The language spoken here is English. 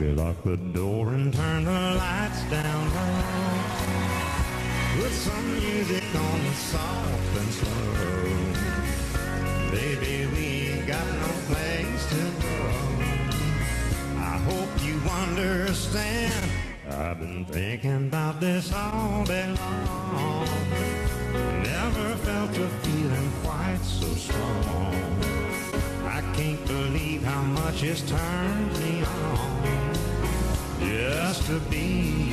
Baby, lock the door and turn the lights down low. Put some music on the soft and slow. Baby, we ain't got no place to go. I hope you understand. I've been thinking about this all day long. Never felt a feeling quite so strong. I can't believe how much it's turned me on to be.